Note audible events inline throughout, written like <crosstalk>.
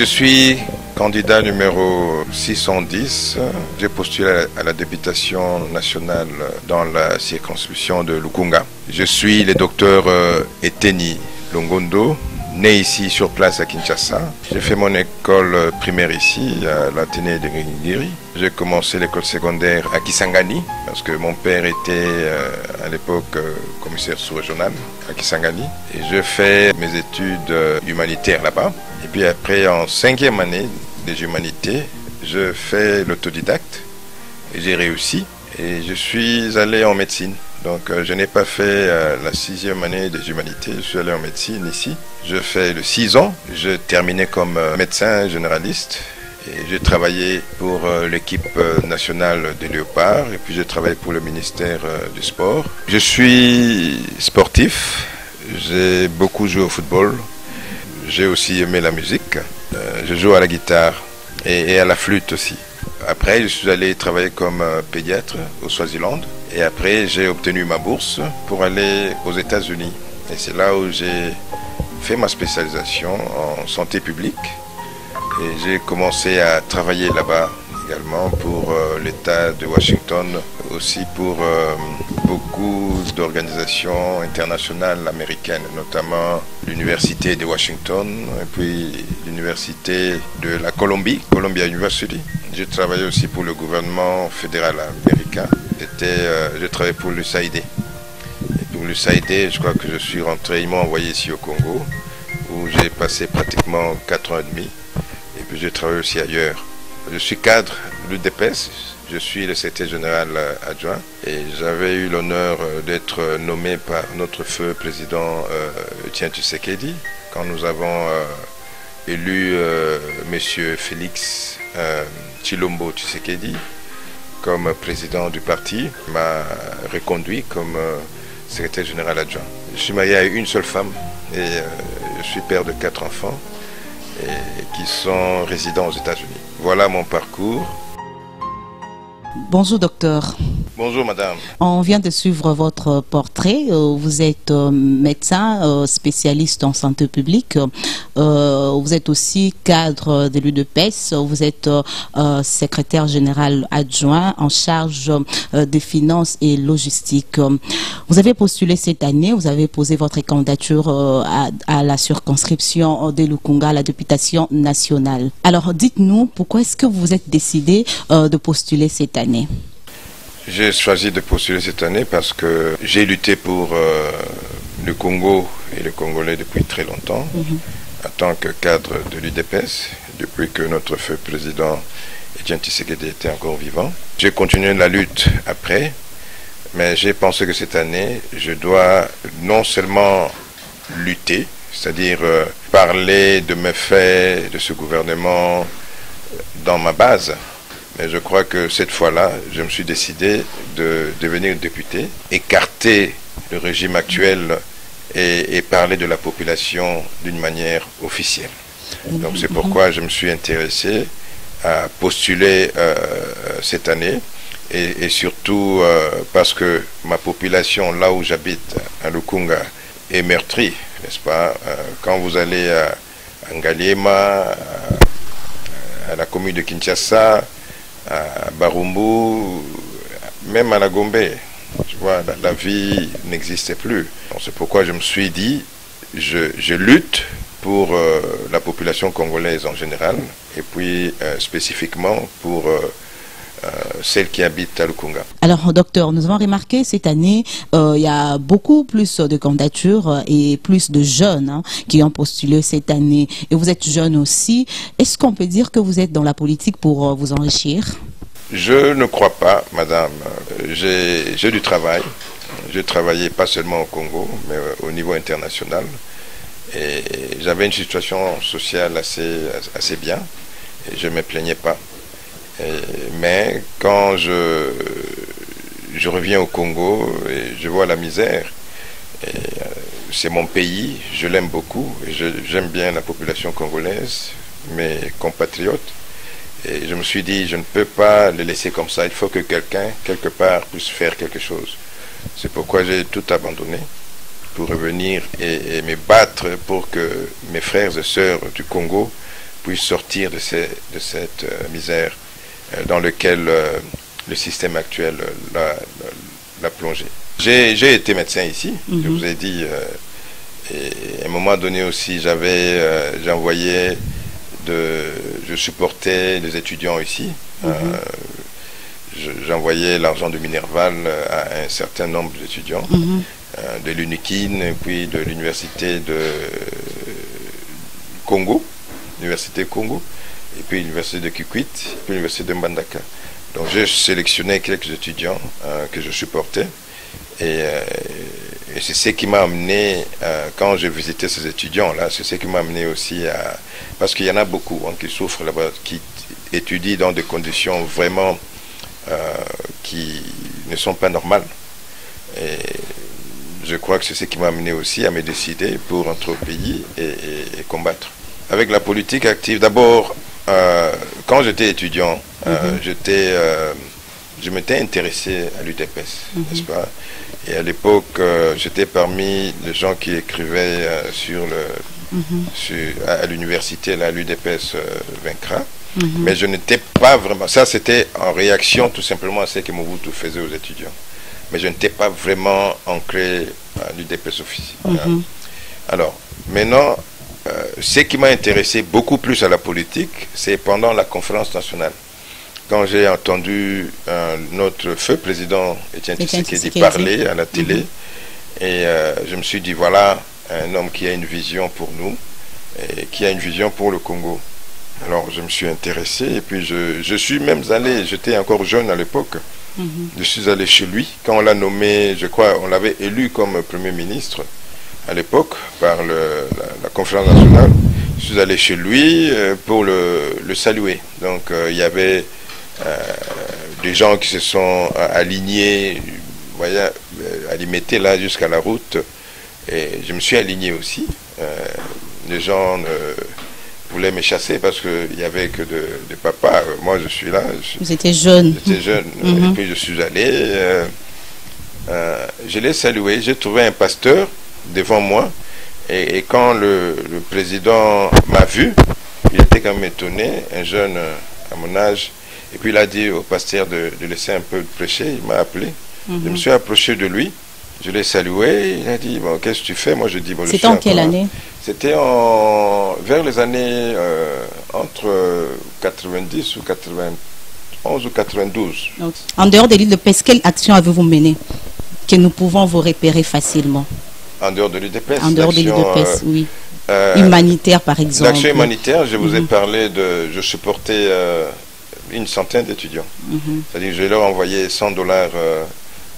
Je suis candidat numéro 610. J'ai postulé à la députation nationale dans la circonscription de Lukunga. Je suis le docteur euh, Eteni Longondo, né ici sur place à Kinshasa. J'ai fait mon école primaire ici, à l'Athénée de Ngiri. J'ai commencé l'école secondaire à Kisangani, parce que mon père était euh, à l'époque euh, commissaire sous-régional à Kisangani. Et je fais mes études humanitaires là-bas. Puis après, en cinquième année des humanités, je fais l'autodidacte. J'ai réussi. Et je suis allé en médecine. Donc je n'ai pas fait la sixième année des humanités, je suis allé en médecine ici. Je fais le six ans, je terminais comme médecin généraliste et j'ai travaillé pour l'équipe nationale des léopards et puis j'ai travaillé pour le ministère du sport. Je suis sportif, j'ai beaucoup joué au football, j'ai aussi aimé la musique, je joue à la guitare et à la flûte aussi. Après, je suis allé travailler comme pédiatre au Swaziland. Et après, j'ai obtenu ma bourse pour aller aux États-Unis. Et c'est là où j'ai fait ma spécialisation en santé publique. Et j'ai commencé à travailler là-bas également pour l'État de Washington, aussi pour beaucoup d'organisations internationales américaines, notamment l'Université de Washington et puis l'Université de la Columbie, Columbia University. J'ai travaillé aussi pour le gouvernement fédéral américain. je travaillais pour l'USAID. Pour l'USAID, je crois que je suis rentré, ils m'ont envoyé ici au Congo, où j'ai passé pratiquement 4 ans et demi. Et puis j'ai travaillé aussi ailleurs. Je suis cadre de l'UDPS, je suis le secrétaire général adjoint et j'avais eu l'honneur d'être nommé par notre feu président Etienne Tshisekedi quand nous avons élu M. Félix Chilombo Tshisekedi comme président du parti, m'a reconduit comme secrétaire général adjoint. Je suis marié à une seule femme et je suis père de quatre enfants qui sont résidents aux États-Unis. Voilà mon parcours. Bonjour docteur. Bonjour madame. On vient de suivre votre portrait. Vous êtes médecin spécialiste en santé publique. Vous êtes aussi cadre de l'UDPS. Vous êtes secrétaire général adjoint en charge des finances et logistique. Vous avez postulé cette année. Vous avez posé votre candidature à, la circonscription de Lukunga, à la députation nationale. Alors dites-nous, pourquoi est-ce que vous vous êtes décidé de postuler cette année j'ai choisi de postuler cette année parce que j'ai lutté pour euh, le Congo et les Congolais depuis très longtemps, mm -hmm. en tant que cadre de l'UDPS, depuis que notre feu président Etienne Tshisekedi était encore vivant. J'ai continué la lutte après, mais j'ai pensé que cette année, je dois non seulement lutter, c'est-à-dire euh, parler de mes faits de ce gouvernement dans ma base, je crois que cette fois-là, je me suis décidé de devenir député, écarter le régime actuel et, parler de la population d'une manière officielle. Donc c'est pourquoi je me suis intéressé à postuler euh, cette année et, surtout euh, parce que ma population, là où j'habite, à Lukunga, est meurtrie, n'est-ce pas? Euh, Quand vous allez à, Ngaliema, à la commune de Kinshasa, à Barumbu, même à la Gombe. Tu vois, la, vie n'existait plus. C'est pourquoi je me suis dit, je, lutte pour euh, la population congolaise en général, et puis euh, spécifiquement pour euh, celles qui habitent à Lukunga. Alors, docteur, nous avons remarqué cette année, il y a beaucoup plus de candidatures et plus de jeunes hein, qui ont postulé cette année. Et vous êtes jeune aussi. Est-ce qu'on peut dire que vous êtes dans la politique pour vous enrichir? Je ne crois pas, madame. J'ai du travail. J'ai travaillé pas seulement au Congo, mais au niveau international. Et j'avais une situation sociale assez, assez bien. Et je ne me plaignais pas. Et, mais quand je, je reviens au Congo et je vois la misère, c'est mon pays, je l'aime beaucoup, j'aime bien la population congolaise, mes compatriotes. Et je me suis dit, je ne peux pas les laisser comme ça, il faut que quelqu'un, quelque part, puisse faire quelque chose. C'est pourquoi j'ai tout abandonné pour revenir et, me battre pour que mes frères et sœurs du Congo puisse sortir de, de cette misère dans laquelle le système actuel l'a plongé. J'ai été médecin ici, je mhm. vous ai dit, et à un moment donné aussi, j'avais, j'envoyais de, je supportais les étudiants ici. Mhm j'envoyais l'argent de Minerval à un certain nombre d'étudiants, mhm. euh, de l'UNIKIN, puis de l'université de Congo, l'université Congo, et puis l'université de Kikwit, puis l'université de Mbandaka. Donc j'ai sélectionné quelques étudiants euh, que je supportais, et, euh, c'est ce qui m'a amené, quand j'ai visité ces étudiants-là, c'est ce qui m'a amené aussi à... Parce qu'il y en a beaucoup hein, qui souffrent là-bas, qui étudient dans des conditions vraiment euh, qui ne sont pas normales. Et je crois que c'est ce qui m'a amené aussi à me décider pour entrer au pays et, combattre. Avec la politique active, d'abord, euh, quand j'étais étudiant, euh, mhm. j'étais, je m'étais intéressé à l'UTPS, mhm. n'est-ce pas? Et à l'époque, j'étais parmi les gens qui écrivaient sur le, mhm. à, l'université, à l'UDPS vaincra. Mhm. Mais je n'étais pas vraiment. Ça, c'était en réaction tout simplement à ce que Mobutu faisait aux étudiants. Mais je n'étais pas vraiment ancré à l'UDPS officiel. Mhm. Alors, maintenant, euh, ce qui m'a intéressé beaucoup plus à la politique, c'est pendant la conférence nationale. Quand j'ai entendu notre feu président Étienne Tshisekedi parler à la télé, mhm. et euh, je me suis dit, voilà un homme qui a une vision pour nous, et qui a une vision pour le Congo. Alors je me suis intéressé et puis je, suis même allé, j'étais encore jeune à l'époque, mhm. je suis allé chez lui. Quand on l'a nommé, je crois, on l'avait élu comme Premier ministre à l'époque par la, conférence nationale. Je suis allé chez lui euh, pour le, saluer. Donc euh, il y avait euh, des gens qui se sont alignés, voyez, alimentés là jusqu'à la route. Et je me suis aligné aussi. les gens voulait me chasser parce qu'il n'y avait que des papas. Moi, je suis là. Vous étiez jeune. J'étais jeune. Mhm. Et puis, je suis allé. Euh, euh, je l'ai salué. J'ai trouvé un pasteur devant moi. Et, quand le, président m'a vu, il était quand même étonné, un jeune euh, à mon âge. Et puis, il a dit au pasteur de, laisser un peu prêcher. Il m'a appelé. Je me mhm. suis approché de lui. Je l'ai salué. Il a dit Bon, qu'est-ce que tu fais? Moi, je dis Bon, C'était en quelle année? C'était en, vers les années euh, entre 90 ou 91 ou 92. en dehors de l'île de Pêche, quelle action avez-vous menée que nous pouvons vous repérer facilement En dehors de Pêche En dehors de Pêche, euh, oui. Euh, humanitaire, par exemple. L'action humanitaire, je vous ai mhm. parlé de. Je supportais une centaine d'étudiants. Mhm. C'est-à-dire je leur envoyais 100 dollars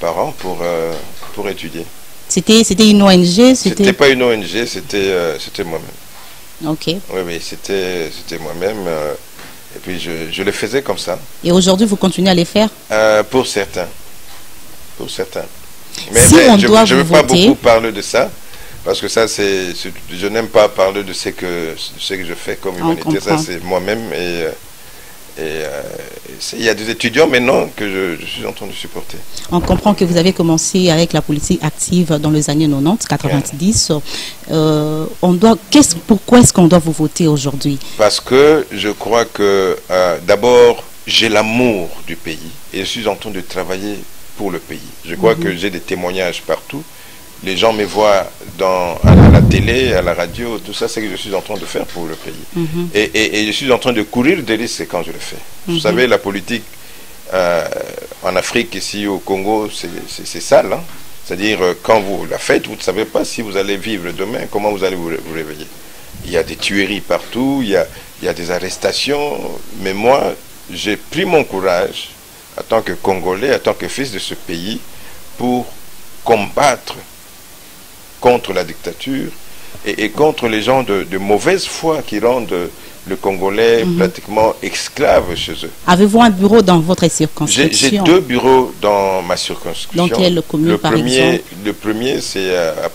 par an pour, pour étudier. C'était, une ONG C'était pas une ONG, c'était, euh, c'était moi-même. Ok. Oui, oui, c'était, moi-même. Euh, et puis je, je, le faisais comme ça. Et aujourd'hui, vous continuez à les faire? Euh, Pour certains. Pour certains. Mais, je ne veux pas beaucoup parler de ça. Parce que ça, c'est, je n'aime pas parler de ce que, ce que je fais comme humanité. Ça, c'est moi-même. Et et euh, il y a des étudiants maintenant que je, suis en train de supporter. On comprend que vous avez commencé avec la politique active dans les années 90, 90. Euh, on doit, pourquoi est-ce qu'on doit vous voter aujourd'hui? Parce que je crois que euh, d'abord, j'ai l'amour du pays et je suis en train de travailler pour le pays. Je crois mhm. que j'ai des témoignages partout les gens me voient dans, à, la, télé, à la radio, tout ça, c'est que je suis en train de faire pour le pays. Mhm. et, je suis en train de courir des risques quand je le fais. Vous mhm. savez, la politique euh, en Afrique, ici au Congo, c'est sale. Hein. C'est-à-dire, euh, quand vous la faites, vous ne savez pas si vous allez vivre demain, comment vous allez vous, réveiller. Il y a des tueries partout, il y a, il y a des arrestations, mais moi, j'ai pris mon courage, en tant que Congolais, en tant que fils de ce pays, pour combattre contre la dictature et, contre les gens de, mauvaise foi qui rendent le Congolais mhm. pratiquement esclave chez eux. Avez-vous un bureau dans votre circonscription? J'ai deux bureaux dans ma circonscription. Dans quelle commune, le par premier, exemple? Le premier, c'est à,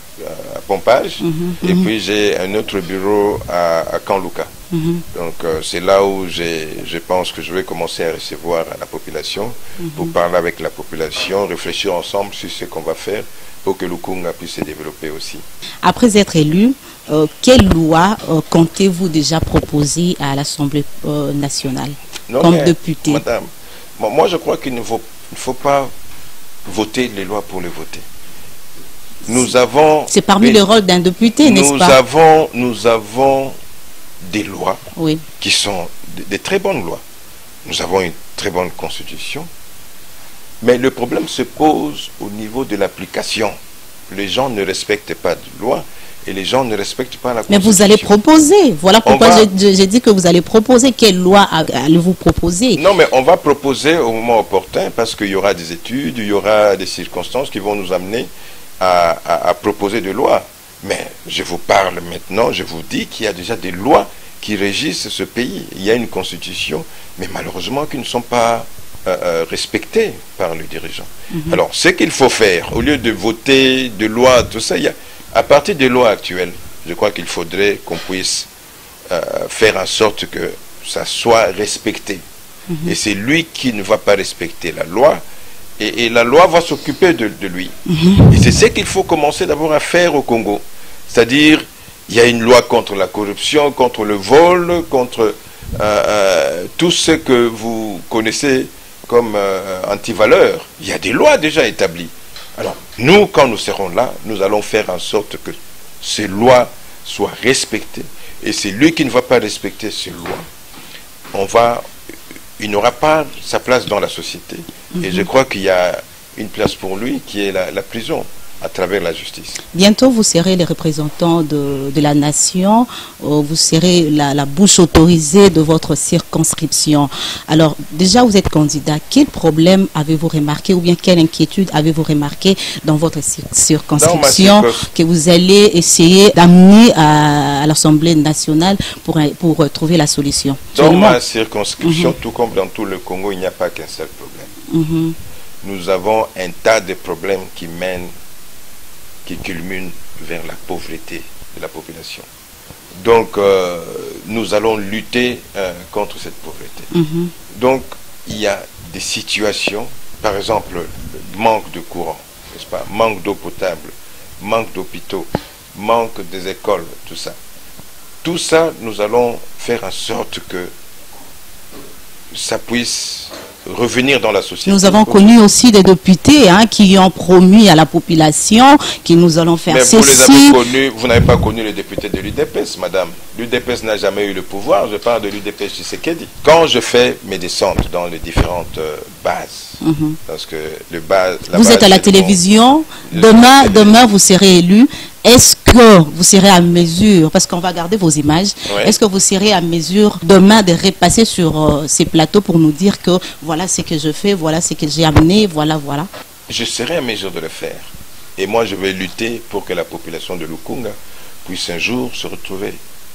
Pompage. Mhm, et mhm. puis, j'ai un autre bureau à, à Canlouka. Donc, euh, c'est là où je pense que je vais commencer à recevoir la population pour parler avec la population, réfléchir ensemble sur ce qu'on va faire pour que Lukunga puisse se développer aussi. Après être élu, quelle loi comptez-vous déjà proposer à l'Assemblée nationale comme député? Madame, moi je crois qu'il ne faut, faut pas voter les lois pour les voter. Nous avons. C'est parmi les rôles d'un député, n'est-ce pas? avons, Nous avons des lois oui. qui sont des, très bonnes lois. Nous avons une très bonne constitution. Mais le problème se pose au niveau de l'application. Les gens ne respectent pas de loi et les gens ne respectent pas la Constitution. Mais vous allez proposer. Voilà pourquoi j'ai dit que vous allez proposer. Quelle loi allez-vous proposer? Non, mais on va proposer au moment opportun parce qu'il y aura des études, il y aura des circonstances qui vont nous amener à, proposer des lois. Mais je vous parle maintenant, je vous dis qu'il y a déjà des lois qui régissent ce pays. Il y a une constitution, mais malheureusement qui ne sont pas euh, euh, respectées par les dirigeants. Mhm. Alors, ce qu'il faut faire, au lieu de voter de lois, tout ça, il y a, à partir des lois actuelles, je crois qu'il faudrait qu'on puisse euh, faire en sorte que ça soit respecté. Mhm. Et c'est lui qui ne va pas respecter la loi, et, la loi va s'occuper de, lui. Mhm. Et c'est ce qu'il faut commencer d'abord à faire au Congo. C'est-à-dire, il y a une loi contre la corruption, contre le vol, contre euh, euh, tout ce que vous connaissez comme euh, anti-valeurs. Il y a des lois déjà établies. Alors, nous, quand nous serons là, nous allons faire en sorte que ces lois soient respectées. Et c'est lui qui ne va pas respecter ces lois. On va, il n'aura pas sa place dans la société. Et je crois qu'il y a une place pour lui qui est la, prison à travers la justice. Bientôt, vous serez les représentants de, la nation, euh, vous serez la, bouche autorisée de votre circonscription. Alors, déjà, vous êtes candidat. Quel problème avez-vous remarqué ou bien quelle inquiétude avez-vous remarqué dans votre circonscription que vous allez essayer d'amener à, l'Assemblée nationale pour, pour trouver la solution? Dans ma circonscription, mhm. tout comme dans tout le Congo, il n'y a pas qu'un seul problème. Mhm. Nous avons un tas de problèmes qui mènent, qui culminent vers la pauvreté de la population. Donc, euh, nous allons lutter euh, contre cette pauvreté. Mhm. Donc, il y a des situations, par exemple, le manque de courant, n'est-ce pas, manque d'eau potable, manque d'hôpitaux, manque des écoles, tout ça. Tout ça, nous allons faire en sorte que ça puisse revenir dans la société. Nous avons connu aussi des députés hein, qui ont promis à la population que nous allons faire Mais ceci. Vous, vous n'avez pas connu les députés de l'UDPS, madame. L'UDPS n'a jamais eu le pouvoir. Je parle de l'UDPS Tshisekedi. Quand je fais mes descentes dans les différentes euh, bases, mhm. parce que le base, vous êtes à la télévision. Demain, demain, vous serez élu. Est-ce que vous serez à mesure, parce qu'on va garder vos images, est-ce que vous serez à mesure demain de repasser sur euh, ces plateaux pour nous dire que voilà ce que je fais, voilà ce que j'ai amené, voilà, voilà? Je serai à mesure de le faire. Et moi, je vais lutter pour que la population de Lukunga puisse un jour se retrouver.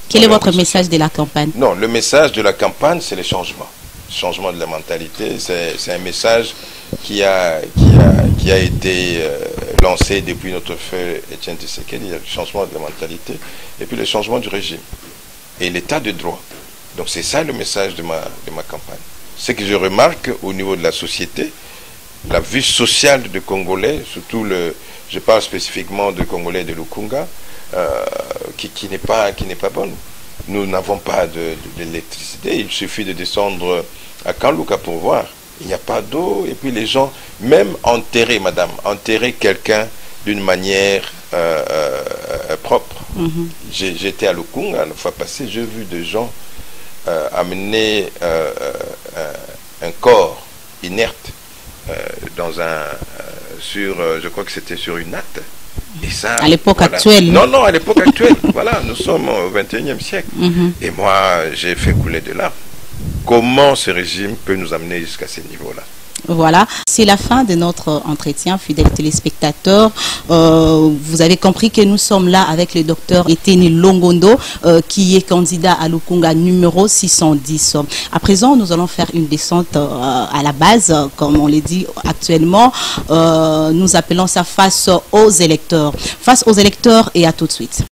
Quel est votre message de la campagne? Non, le message de la campagne, c'est le changement. Le changement de la mentalité, c'est un message qui a, qui a, été euh, lancé depuis notre feu Etienne Tshisekedi, il y a le changement de la mentalité et puis le changement du régime et l'état de droit. Donc c'est ça le message de ma, de ma campagne. Ce que je remarque au niveau de la société, la vie sociale de Congolais, surtout le, je parle spécifiquement de Congolais de Lukunga, euh, qui, qui n'est pas, pas bonne. Nous n'avons pas d'électricité, il suffit de descendre à Kanluka pour voir il n'y a pas d'eau, et puis les gens, même enterrer, madame, enterrer quelqu'un d'une manière euh, euh, propre. Mhm. J'étais à Lukunga la fois passée, j'ai vu des gens euh, amener un corps inerte dans un, sur, je crois que c'était sur une natte. Et ça, à l'époque actuelle. Non, non, à l'époque actuelle. <laughs> voilà, nous sommes au 21e siècle. Mhm. Et moi, j'ai fait couler de larmes comment ce régime peut nous amener jusqu'à ce niveau-là. Voilà, c'est la fin de notre entretien, fidèles téléspectateurs. Euh, vous avez compris que nous sommes là avec le docteur Eteni Longondo, euh, qui est candidat à Lukunga numéro 610. À présent, nous allons faire une descente euh, à la base, comme on l'a dit actuellement. nous appelons ça face aux électeurs. Face aux électeurs et à tout de suite.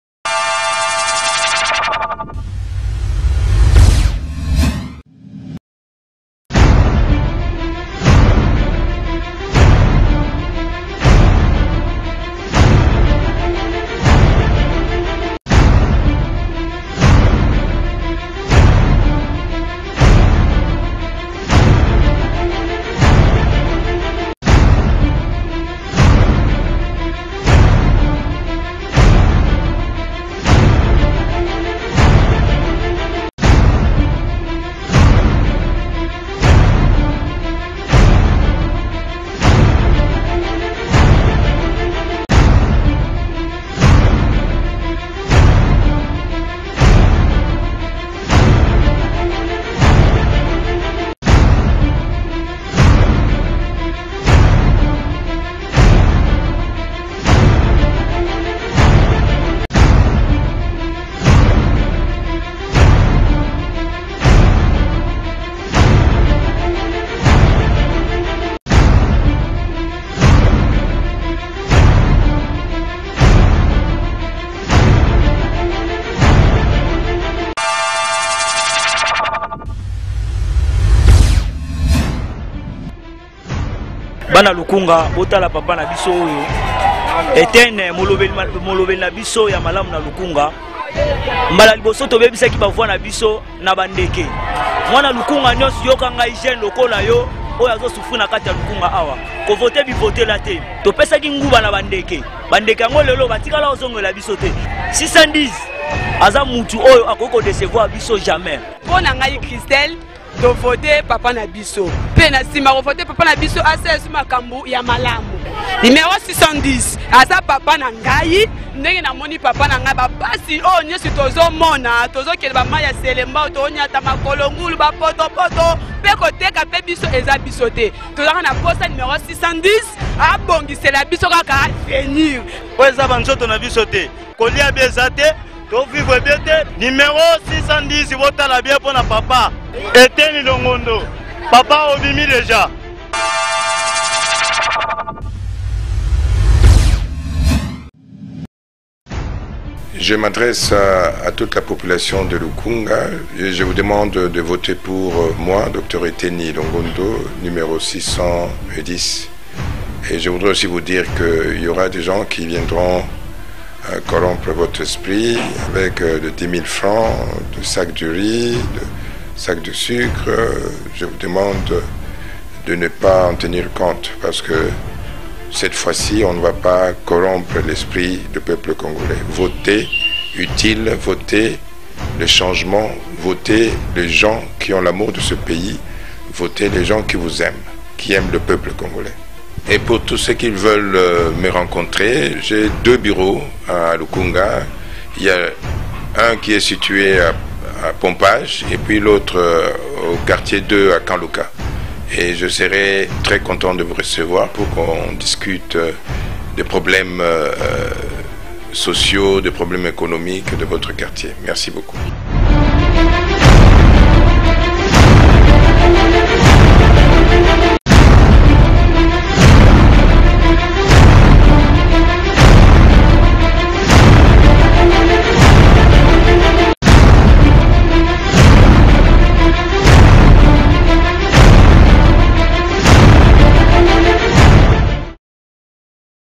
Bana lukunga botala papa na biso oyo. Etene molobeli na biso ya malamu na lukunga. Mbala liboso tobebisaki bavoi na biso na bandeke mwana lukunga nyonso yoka ngai jeune lokola yo oyo azosufri na kati ya lukunga awa. Kovote bivotela te. Topesaki nguba na bandeke bandeke yango lelo batikala ozongela biso te. 610 aza mutu oyo akoki kodesevoir biso jamais. Mpo na ngai christelle tovote papa na biso. Mpe na nsima kovote papa na biso aselesu makambo ya malamu. Numero 610 aza papa na ngai. Ndenge namoni papa na ngai bapasi oyo nyonso tozomona tozokende bamai ya selembao tonyata makolo ngulu bapotopoto mpe koteka mpe biso eza biso te. Tozaka na posa numero 610 abongisela biso kaka avenir oyo eza banzoto na biso te. Kolia bi eza te tovivre bien te numero 610 botala bien mpo na papa. Eteni longondo papa Je m'adresse à, toute la population de Lukunga et je vous demande de voter pour moi, Dr Eteni Longondo, numéro 610. Et je voudrais aussi vous dire qu'il y aura des gens qui viendront euh, corrompre votre esprit avec euh, de 10 000 francs, de sacs de riz, de sacs de sucre. Je vous demande de ne pas en tenir compte parce que cette fois-ci, on ne va pas corrompre l'esprit du peuple congolais. Votez utile, votez le changement, votez les gens qui ont l'amour de ce pays, votez les gens qui vous aiment, qui aiment le peuple congolais. Et pour tous ceux qui veulent me rencontrer, j'ai deux bureaux à Lukunga. Il y a un qui est situé à, Pompage et puis l'autre au quartier 2 à Kanluka. Et je serai très content de vous recevoir pour qu'on discute des problèmes euh, sociaux, des problèmes économiques de votre quartier. Merci beaucoup.